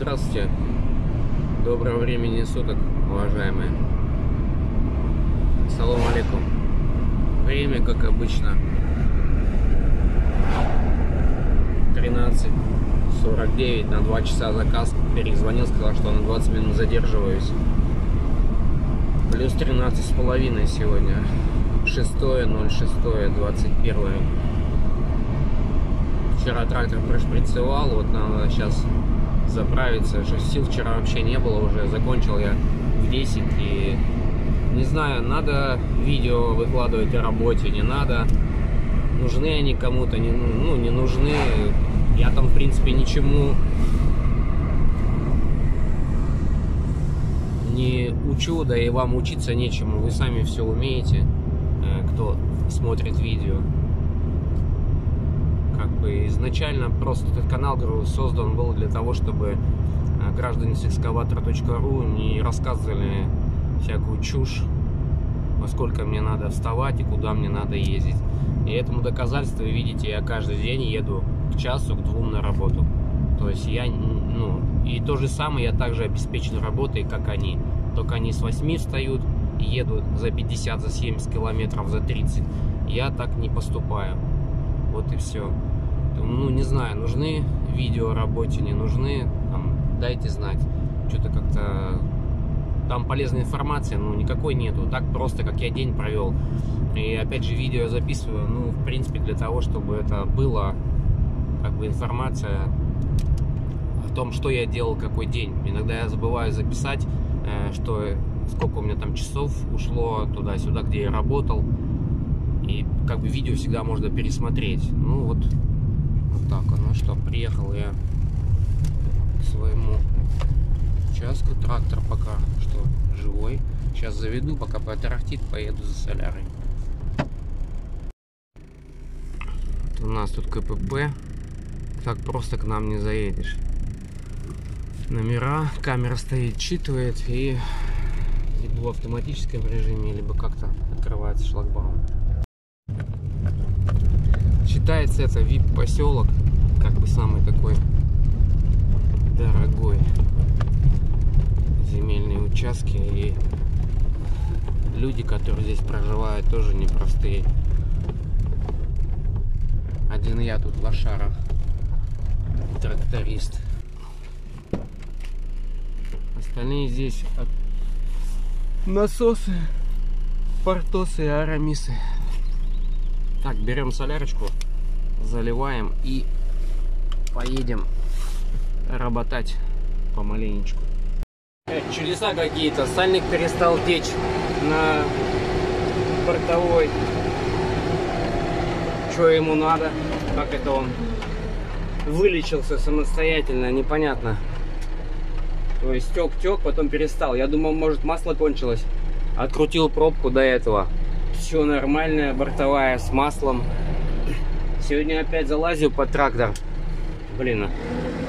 Здравствуйте. Доброго времени суток, уважаемые. Салам алейкум. Время, как обычно, 13.49 на 2 часа заказ. Перезвонил, сказал, что на 20 минут задерживаюсь. Плюс 13 с половиной сегодня. 6.06, 21 Вчера трактор прошприцевал, вот надо сейчас заправиться. Сил вчера вообще не было уже. Закончил я в 10 и не знаю, надо видео выкладывать о работе, не надо. Нужны они кому-то, не, ну, не нужны. Я там, в принципе, ничему не учу, да и вам учиться нечему. Вы сами все умеете, э, кто смотрит видео бы изначально просто этот канал, создан был для того, чтобы э, граждане с экскаватора.ру не рассказывали всякую чушь, во сколько мне надо вставать и куда мне надо ездить. И этому доказательство, видите, я каждый день еду к часу, к двум на работу. То есть я, ну, и то же самое, я также обеспечен работой, как они. Только они с 8 встают и едут за 50, за 70 километров, за 30. Я так не поступаю. Вот и все. Ну, не знаю, нужны видео работе, не нужны, там, дайте знать. Что-то как-то там полезной информации, ну, никакой нету. Так просто, как я день провел. И опять же, видео я записываю, ну, в принципе, для того, чтобы это было, как бы, информация о том, что я делал какой день. Иногда я забываю записать, э, что сколько у меня там часов ушло туда-сюда, где я работал. И как бы видео всегда можно пересмотреть. Ну вот так. Ну что, приехал я к своему участку. Трактор пока что живой. Сейчас заведу, пока потарахтит, поеду за солярой. У нас тут КПП. Так просто к нам не заедешь. Номера, камера стоит, читывает и либо в автоматическом режиме, либо как-то открывается шлагбаум считается это VIP поселок, как бы самый такой дорогой земельные участки и люди, которые здесь проживают, тоже непростые. Один я тут лошара, тракторист. Остальные здесь насосы, портосы и арамисы. Так, берем солярочку заливаем и поедем работать помаленечку. Чудеса какие-то. Сальник перестал течь на бортовой. Что ему надо? Как это он вылечился самостоятельно? Непонятно. То есть тек-тек, потом перестал. Я думал, может масло кончилось. Открутил пробку до этого. Все нормальное, бортовая с маслом. Сегодня опять залазил под трактор. Блин,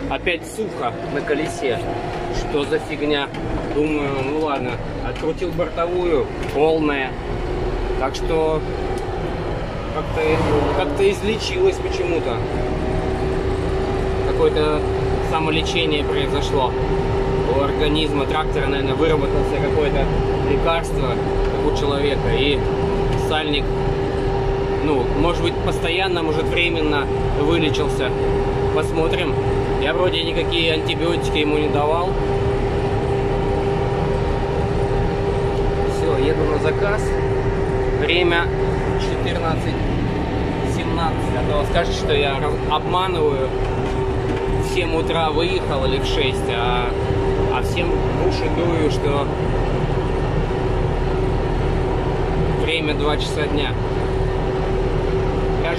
опять сухо на колесе. Что за фигня? Думаю, ну ладно. Открутил бортовую, полная. Так что как-то как, -то, излечилось почему-то. Какое-то самолечение произошло у организма трактора, наверное, выработался какое-то лекарство, как у человека, и сальник ну, может быть, постоянно, может, временно вылечился. Посмотрим. Я вроде никакие антибиотики ему не давал. Все, еду на заказ. Время 14.17. А то скажете, что я обманываю. В 7 утра выехал или в 6, а, а всем уши дую, что время 2 часа дня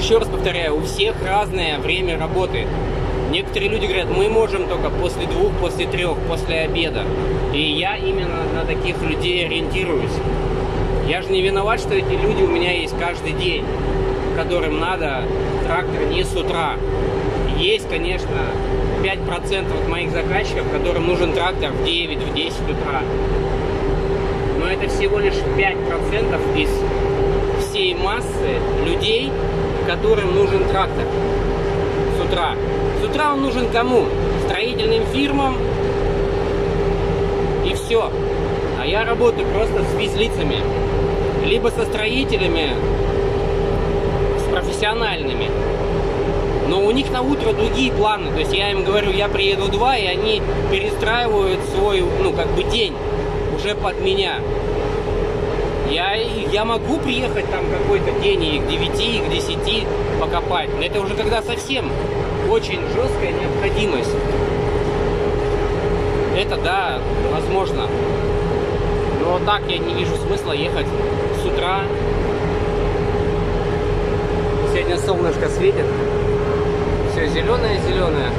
еще раз повторяю, у всех разное время работы. Некоторые люди говорят, мы можем только после двух, после трех, после обеда. И я именно на таких людей ориентируюсь. Я же не виноват, что эти люди у меня есть каждый день, которым надо трактор не с утра. Есть, конечно, 5% от моих заказчиков, которым нужен трактор в 9, в 10 утра. Но это всего лишь 5% из всей массы людей, которым нужен трактор с утра. С утра он нужен кому? Строительным фирмам, И все. А я работаю просто с физлицами. Либо со строителями, с профессиональными. Но у них на утро другие планы. То есть я им говорю, я приеду 2, и они перестраивают свой, ну, как бы день уже под меня. Я, я могу приехать там какой-то день и к 9, и к 10 покопать, но это уже когда совсем очень жесткая необходимость. Это да, возможно. Но так я не вижу смысла ехать с утра. Сегодня солнышко светит. Все зеленое-зеленое.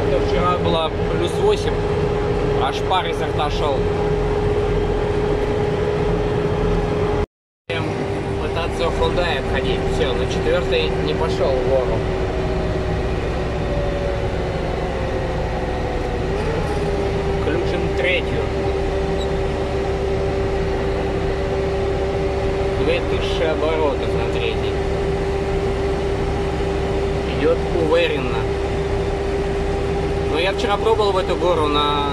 А то вчера было плюс 8. Аж пар изо рта шел. Четвертый не пошел в гору. Включим третью. 2000 оборотов на третий. Идет уверенно. Но я вчера пробовал в эту гору на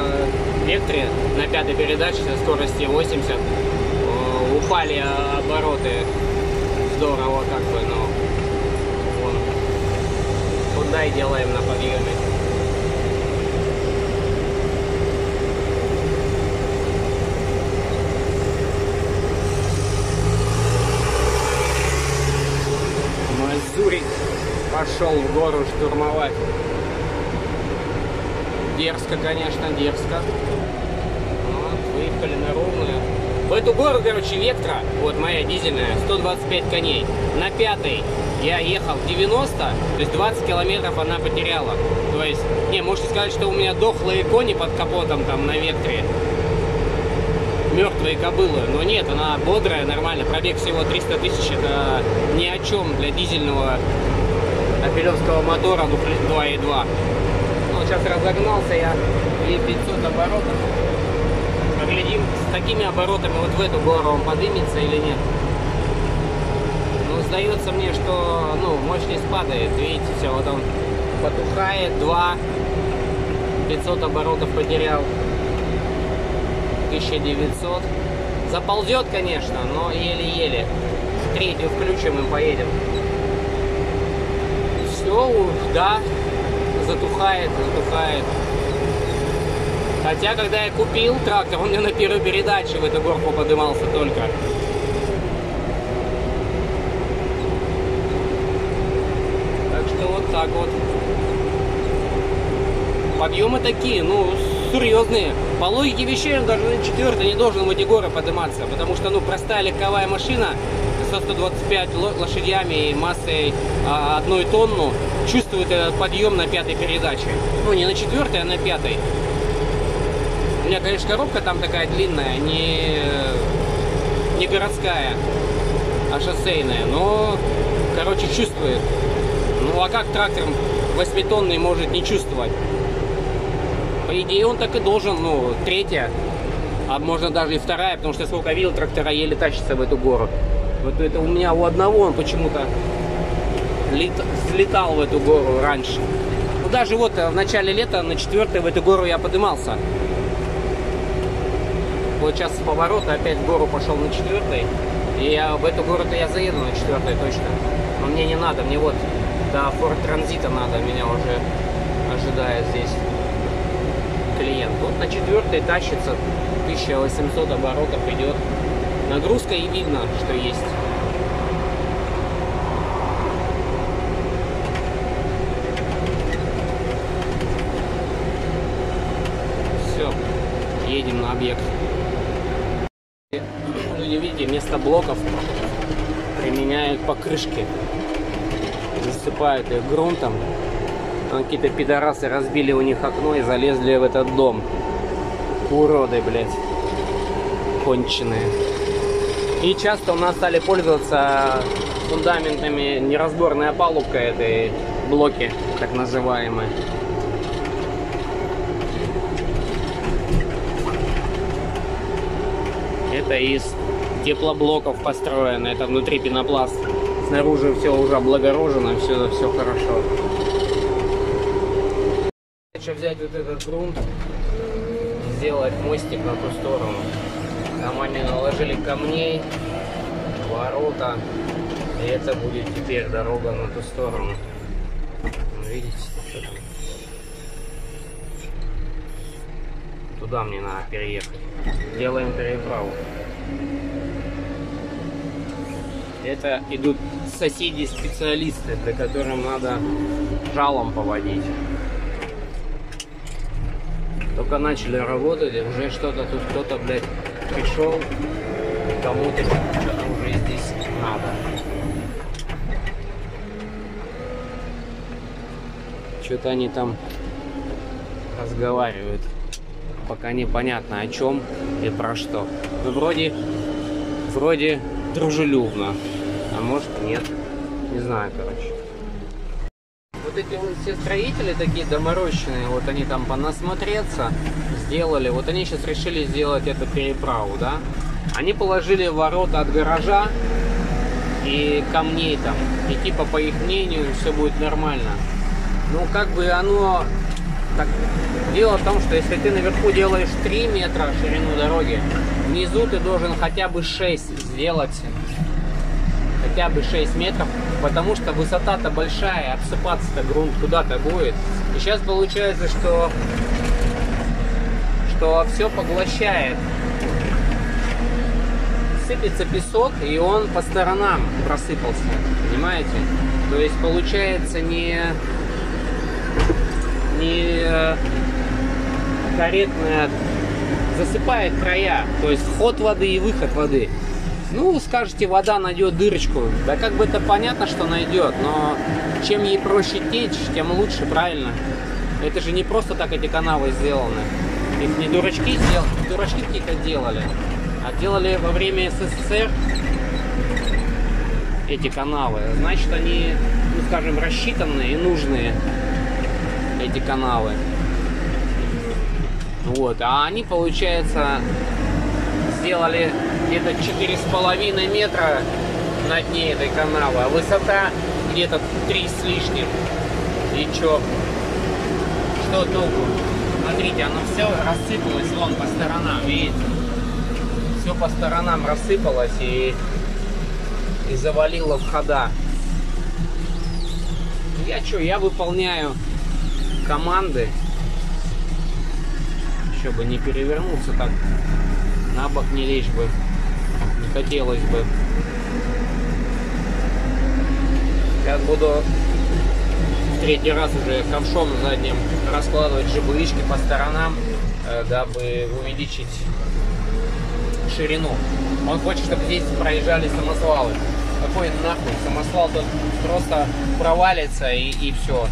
Векторе, на пятой передаче со скорости 80. Э, Упали обороты здорово как бы, но Hyundai делаем на подъеме. Мазурик пошел в гору штурмовать. Дерзко, конечно, дерзко. Вот, выехали на ровную. В эту гору, короче, Вектора, вот моя дизельная, 125 коней. На пятой я ехал 90, то есть 20 километров она потеряла. То есть, не, можете сказать, что у меня дохлые кони под капотом там на Векторе. Мертвые кобылы. Но нет, она бодрая, нормально. Пробег всего 300 тысяч, это ни о чем для дизельного апелевского мотора 2.2. Ну, сейчас разогнался я и 500 оборотов. Поглядим, с такими оборотами вот в эту гору он подымется или нет. Сдается мне, что, ну, мощность падает. Видите, все, вот он потухает, 2, 500 оборотов потерял. 1900. Заползет, конечно, но еле-еле. Третью включим и поедем. Все, да, затухает, затухает. Хотя, когда я купил трактор, он мне на первой передаче в эту горку подымался только. Так что вот так вот. Подъемы такие, ну, серьезные. По логике вещей он даже на четвертой не должен в эти горы подниматься, потому что, ну, простая легковая машина со 125 лошадями и массой а, одной тонну чувствует этот подъем на пятой передаче. Ну, не на четвертой, а на пятой. У меня, конечно, коробка там такая длинная, не, не городская, а шоссейная, но, короче, чувствует. Ну, а как трактор 8-тонный может не чувствовать? По идее, он так и должен, ну, третья, а можно даже и вторая, потому что сколько видел, трактора еле тащится в эту гору. Вот это у меня у одного он почему-то слетал в эту гору раньше. Ну, даже вот в начале лета на четвертой в эту гору я поднимался. Вот сейчас с поворота опять в гору пошел на четвертой. И я в эту гору-то я заеду на четвертой точно. Но мне не надо, мне вот до Форт Транзита надо, меня уже ожидает здесь клиент. Вот на четвертой тащится 1800 оборотов идет. Нагрузка и видно, что есть. Все, едем на объект. Люди, видите, вместо блоков применяют покрышки. Засыпают их грунтом. Какие-то пидорасы разбили у них окно и залезли в этот дом. Уроды, блядь. Конченые. И часто у нас стали пользоваться фундаментами неразборная палубка этой блоки, так называемые. Это из теплоблоков построено. Это внутри пенопласт. Снаружи все уже облагорожено, все, все хорошо. лучше взять вот этот грунт сделать мостик на ту сторону. Там они наложили камней, ворота, и это будет теперь дорога на ту сторону. Видите, что там? Туда мне надо переехать. Делаем переправу. Это идут соседи-специалисты, для которых надо жалом поводить. Только начали работать, и уже что-то тут кто-то, блядь, пришел, кому-то что-то уже здесь надо. Что-то они там разговаривают. Пока непонятно о чем и про что. Ну, вроде, вроде дружелюбно. А может нет. Не знаю, короче. Вот эти вот все строители такие доморощенные, вот они там понасмотреться сделали. Вот они сейчас решили сделать эту переправу, да? Они положили ворота от гаража и камней там. И типа, по их мнению, все будет нормально. Ну, как бы оно... Так, дело в том, что если ты наверху делаешь 3 метра ширину дороги, внизу ты должен хотя бы 6 сделать хотя бы 6 метров, потому что высота-то большая, обсыпаться-то грунт куда-то будет. И сейчас получается, что, что все поглощает. Сыпется песок, и он по сторонам просыпался, понимаете? То есть получается не, не корректно засыпает края, то есть вход воды и выход воды. Ну, скажете, вода найдет дырочку. Да как бы это понятно, что найдет, но чем ей проще течь, тем лучше, правильно? Это же не просто так эти канавы сделаны. Их не дурачки сделали, дурачки какие-то делали, а делали во время СССР эти канавы. Значит, они, ну, скажем, рассчитанные и нужные, эти канавы. Вот, а они, получается, сделали где-то 4,5 метра на дне этой канавы, а высота где-то 3 с лишним. И чё? Что толку? Смотрите, оно все рассыпалось вон по сторонам, видите? Все по сторонам рассыпалось и, и завалило входа. Я что, я выполняю команды, чтобы не перевернуться так на бок не лечь бы. Хотелось бы. Сейчас буду в третий раз уже ковшом задним раскладывать жибылычки по сторонам, э, дабы увеличить ширину. Он хочет, чтобы здесь проезжали самосвалы. Какой нахуй самосвал тут просто провалится и, и все.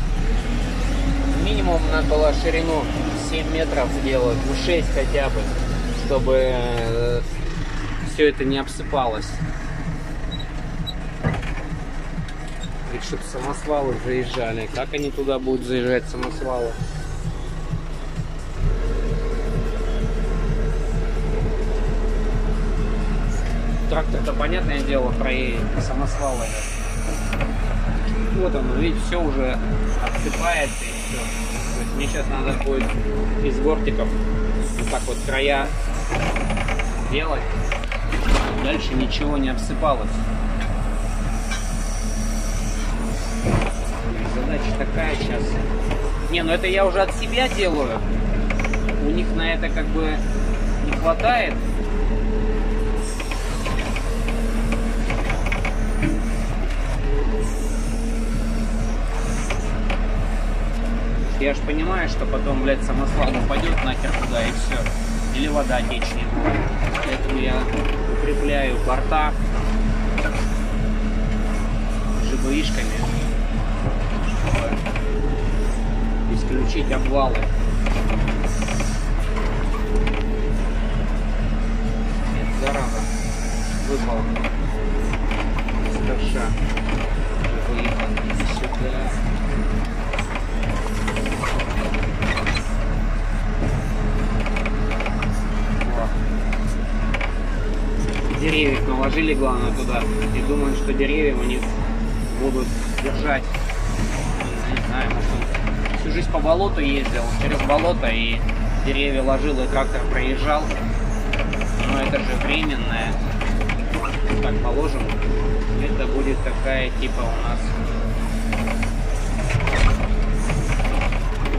Минимум надо было ширину 7 метров сделать, ну 6 хотя бы чтобы э, все это не обсыпалось. Ведь чтобы самосвалы заезжали. Как они туда будут заезжать, самосвалы? Трактор-то, понятное дело, проедет, самосвалы. Вот он, видите, все уже обсыпается и все. То есть мне сейчас надо будет из гортиков вот так вот края делать. Дальше ничего не обсыпалось. Задача такая сейчас. Не, ну это я уже от себя делаю. У них на это как бы не хватает. Я же понимаю, что потом, блядь, самосвал упадет нахер туда и все или вода течь не. Поэтому я укрепляю борта ЖБИшками, чтобы исключить обвалы. Нет, зараза, выпал с ковша. Выехал сюда. Деревьев наложили, главное, туда. И думаю, что деревья у них будут держать. Не знаю, может всю жизнь по болоту ездил, через болото и деревья ложил, и трактор проезжал. Но это же временное. Так, положим. Это будет такая типа у нас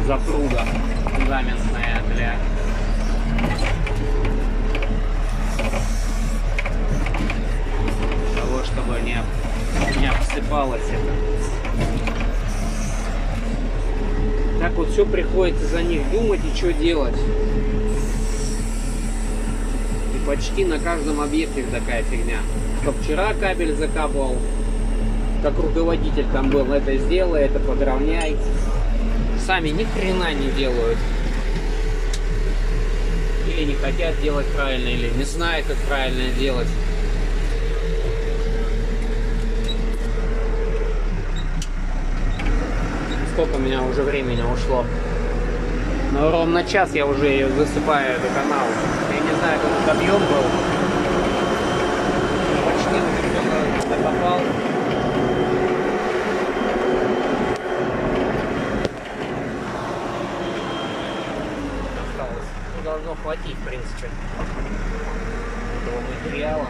запруга фундаментная для того, чтобы не, не обсыпалось это. Так вот все приходится за них думать и что делать. И почти на каждом объекте такая фигня. Как вчера кабель закапывал, как руководитель там был, это сделай, это подровняй сами ни хрена не делают. Или не хотят делать правильно, или не знают, как правильно делать. Сколько у меня уже времени ушло? Ну, ровно час я уже засыпаю эту канал. Я не знаю, какой объем был. Почти уже попал. должно хватить, в принципе, этого материала,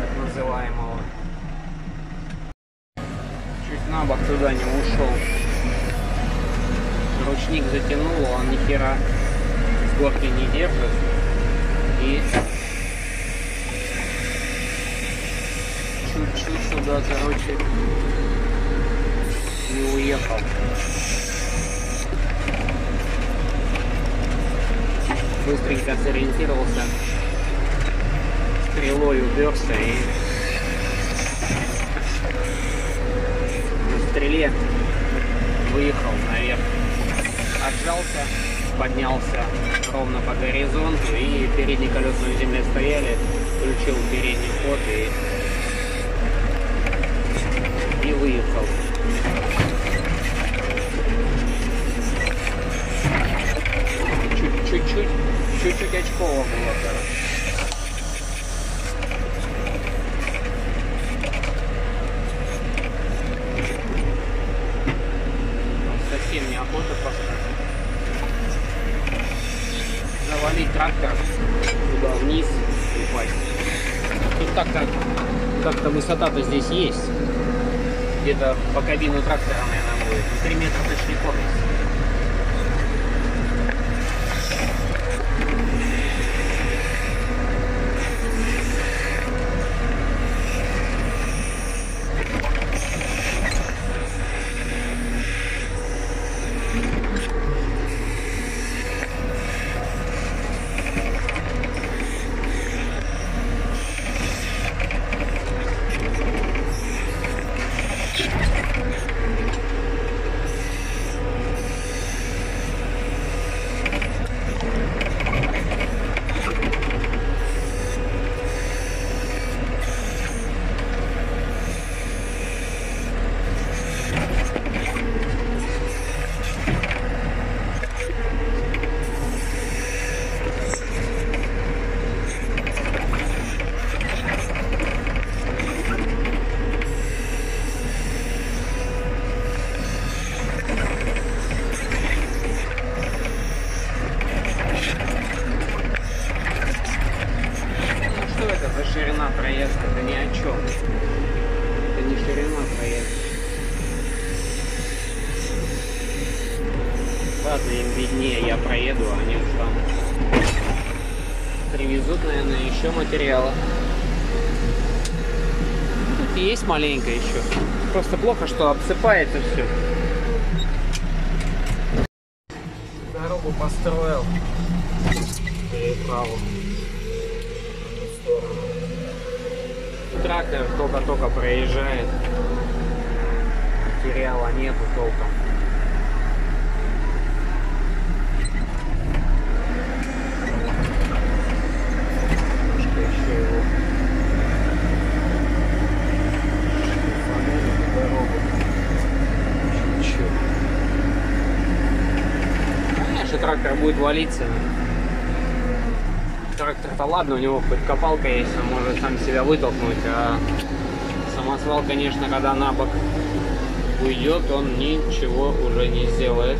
так называемого. Чуть на бок туда не ушел. Ручник затянул, он ни хера с горки не держит. И чуть-чуть сюда, короче, не уехал. быстренько сориентировался, стрелой уперся и на стреле выехал наверх. Отжался, поднялся ровно по горизонту и передние колеса на земле стояли, включил передний ход и, выехал. Чуть-чуть чуть-чуть очково было, короче. Совсем неохота просто завалить трактор туда вниз и упасть. Тут так-то как-то высота-то здесь есть. Где-то по кабину трактора, наверное, будет. 3 метра привезут, наверное, еще материала. Тут есть маленько еще. Просто плохо, что обсыпается все. Дорогу построил. Переправу. Трактор только-только проезжает. Материала нету толком. иначе трактор будет валиться. Трактор-то ладно, у него хоть копалка есть, он может сам себя вытолкнуть, а самосвал, конечно, когда на бок уйдет, он ничего уже не сделает.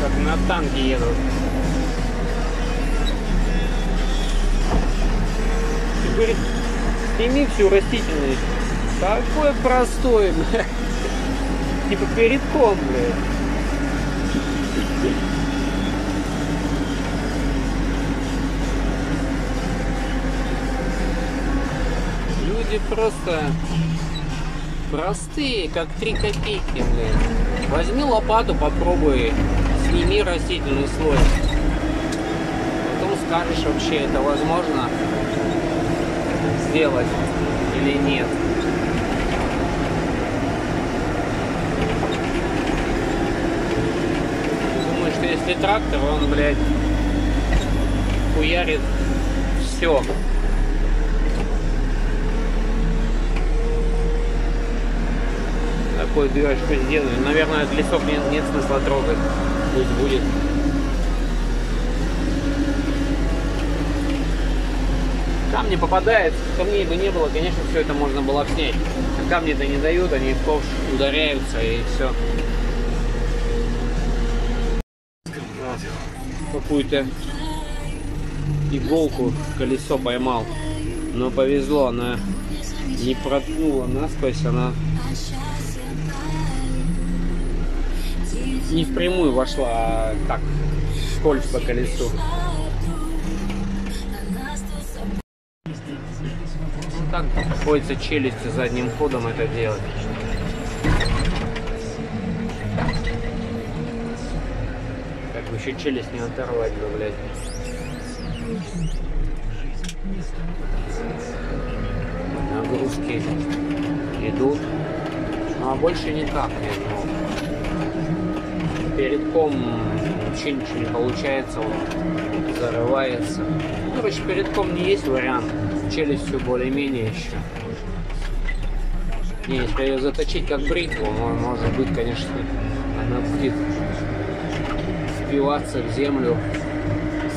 Как на танке едут. Теперь сними всю растительность. Такой простой, блядь. Типа передком, блядь. Люди просто простые, как три копейки, блядь. Возьми лопату, попробуй, сними растительный слой. Потом скажешь, вообще это возможно сделать или нет. Если трактор, он, блядь, хуярит все. Такую дырочку сделаю. Наверное, этот лесок нет, нет смысла трогать. Пусть будет. Камни попадают, камней бы не было, конечно, все это можно было снять. А камни-то не дают, они в ковш ударяются и все. Какую-то иголку колесо поймал. Но повезло, она не проткнула насквозь, она не впрямую вошла, а так, скользь по колесу. Ну, так приходится челюстью задним ходом это делать. Еще челюсть не оторвать бы, блядь. Нагрузки идут. Ну а больше никак нет. Ну, передком вообще ничего не получается, он зарывается. Ну, короче, передком не есть вариант. Челюстью более-менее еще. Не, если ее заточить как бритву, может быть, конечно, она будет впиваться в землю,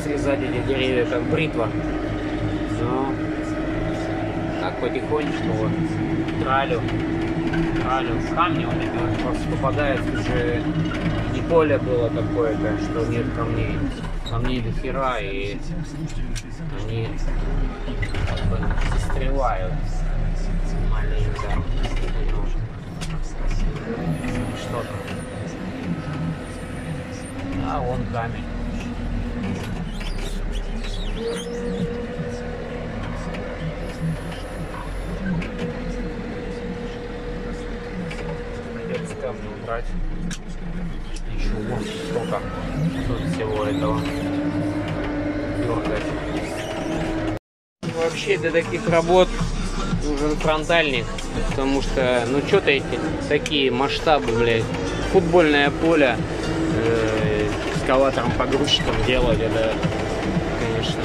срезать эти деревья как бритва. Но так потихонечку вот тралю, тралю камни вот эти вот просто попадают уже не поле было такое-то, что нет камней. Камней до хера, и они как застревают маленько. Что там? А вон камень. Придется камни убрать. Еще вот сколько тут всего этого дергать. Вообще для таких работ нужен фронтальник, потому что, ну что-то эти такие масштабы, блядь, футбольное поле э, экскаватором, погрузчиком делать, это, конечно,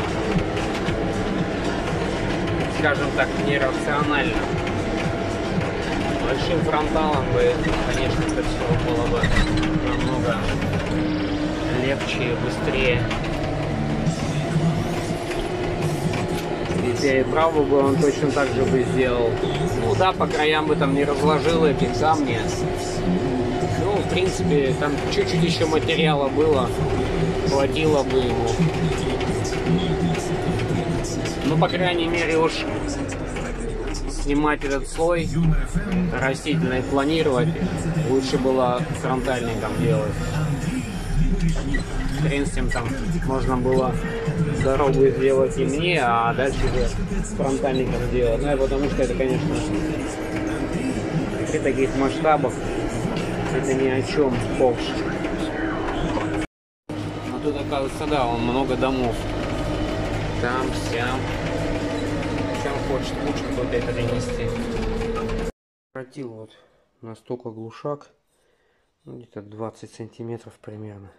скажем так, нерационально. Большим фронталом бы, конечно, это все было бы намного легче и быстрее. Переправу бы он точно так же бы сделал. Ну да, по краям бы там не разложил эти камни. Принципе, там чуть-чуть еще материала было, хватило бы ему. Ну, по крайней мере, уж снимать этот слой растительный, планировать, лучше было фронтальником делать. Хрен с тем там можно было дорогу сделать и мне, а дальше уже фронтальником делать. Ну, потому что это, конечно, при таких масштабах это ни о чем ковш. Но тут, оказывается, да, он много домов. Там, сям. Чем хочет кучу кто-то это принести. Прокатил вот настолько глушак. Ну, где-то 20 сантиметров примерно.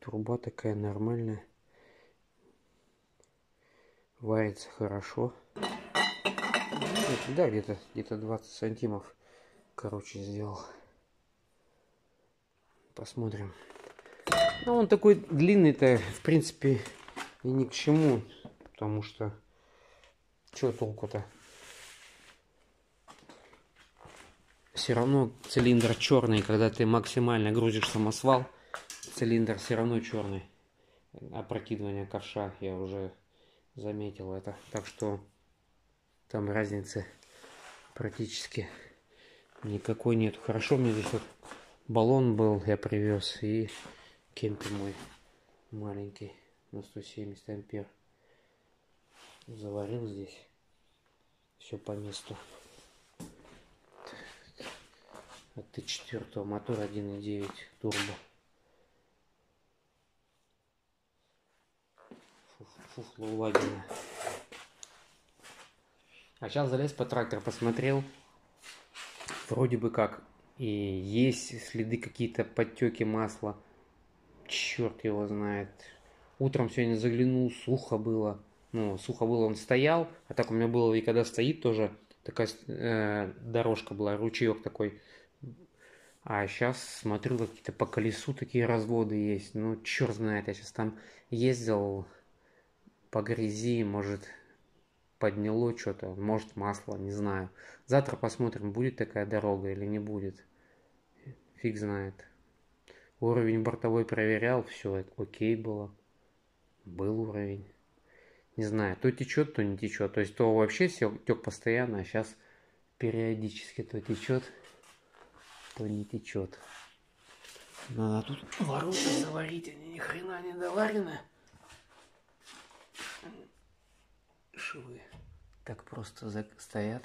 Труба такая нормальная. Варится хорошо. Да, где-то где-то 20 сантимов, короче, сделал. Посмотрим. Ну, он такой длинный-то, в принципе, и ни к чему. Потому что, что толку-то? Все равно цилиндр черный, когда ты максимально грузишь самосвал, цилиндр все равно черный. Опрокидывание ковша, я уже заметил это. Так что там разницы практически никакой нет. Хорошо мне здесь вот баллон был, я привез, и кемпер мой маленький на 170 ампер. Заварил здесь. Все по месту. От Т4 мотор 1.9 турбо. Фуфло ладина. А сейчас залез по трактор, посмотрел. Вроде бы как. И есть следы какие-то подтеки масла. Черт его знает. Утром сегодня заглянул, сухо было. Ну, сухо было, он стоял. А так у меня было и когда стоит тоже такая э, дорожка была, ручеек такой. А сейчас смотрю, какие-то по колесу такие разводы есть. Ну, черт знает, я сейчас там ездил по грязи, может, подняло что-то, может, масло, не знаю. Завтра посмотрим, будет такая дорога или не будет. Фиг знает. Уровень бортовой проверял, все, окей было. Был уровень. Не знаю, то течет, то не течет. То есть то вообще все тек постоянно, а сейчас периодически то течет, то не течет. Надо тут ворота заварить, они ни хрена не доварены. Швы так просто стоят.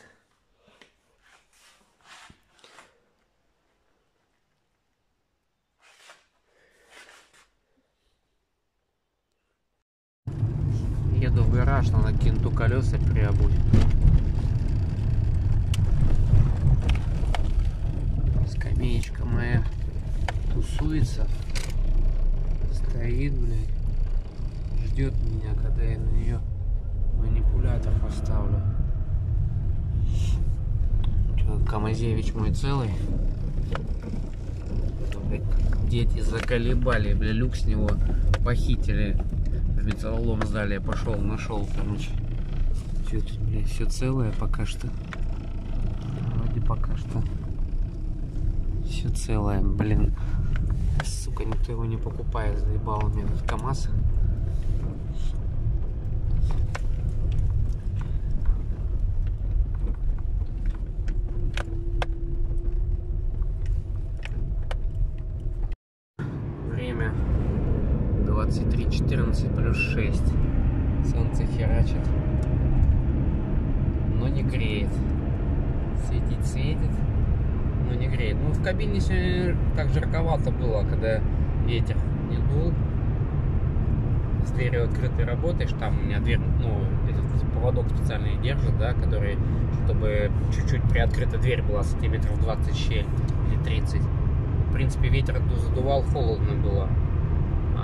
Еду в гараж, надо кенту колеса приобуть. Скамеечка моя тусуется. Стоит, блядь. Ждет меня, когда я на нее манипулятор поставлю. Камазевич мой целый. Дети заколебали, бля, люк с него похитили. В металлолом сдали, я пошел, нашел, короче. Все бля, все целое пока что. Вроде пока что. Все целое, блин. Сука, никто его не покупает, заебал мне этот КамАЗ. Время 23.14 плюс 6. Солнце херачит. Но не греет. Светить светит, но не греет. Ну, в кабине сегодня так жарковато было, когда ветер не дул. С дверью открытой работаешь, там у меня дверь, ну, этот поводок специальный держит, да, который, чтобы чуть-чуть приоткрыта дверь была сантиметров 20 щель или 30 в принципе, ветер задувал, холодно было.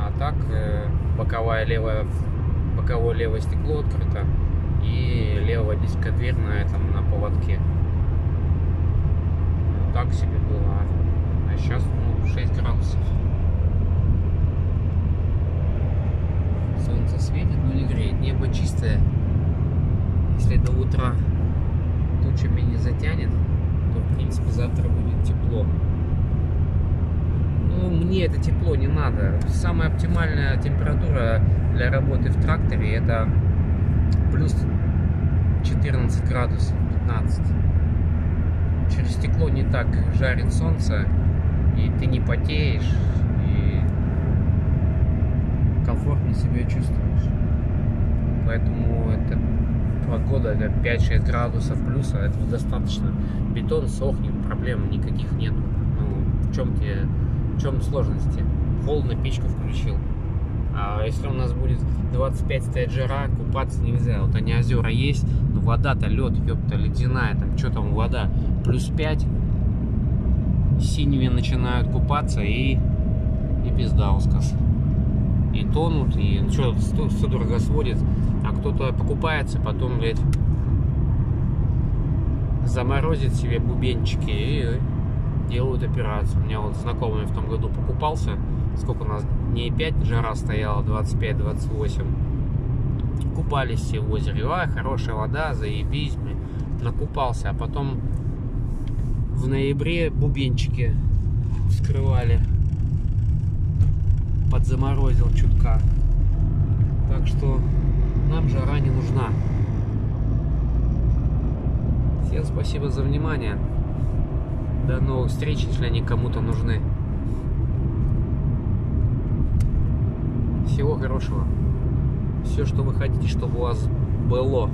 А так, э, боковая левая, боковое левое стекло открыто и левая водительская дверь на этом, на поводке. Так себе было. А сейчас, ну, 6 градусов. Солнце светит, но не греет. Небо чистое. Если до утра тучами не затянет, то, в принципе, завтра будет тепло ну, мне это тепло не надо. Самая оптимальная температура для работы в тракторе это плюс 14 градусов, 15. Через стекло не так жарит солнце, и ты не потеешь, и комфортнее себя чувствуешь. Поэтому это погода для 5-6 градусов плюса, этого достаточно. Бетон сохнет, проблем никаких нет. Ну, в чем тебе в чем сложности? Холодно, печку включил. А если у нас будет 25 стоять жара, купаться нельзя. Вот они озера есть, но вода-то лед, ёпта, ледяная, там что там вода, плюс 5. Синими начинают купаться и, и пизда усказ. И тонут, и ну, что, судорога сводит. А кто-то покупается, потом, блядь, заморозит себе бубенчики и делают операцию. У меня вот знакомый в том году покупался, сколько у нас дней 5 жара стояла, 25-28. Купались все в озере, а, хорошая вода, заебись, блин. накупался, а потом в ноябре бубенчики вскрывали, подзаморозил чутка. Так что нам жара не нужна. Всем спасибо за внимание. До новых встреч, если они кому-то нужны. Всего хорошего. Все, что вы хотите, чтобы у вас было.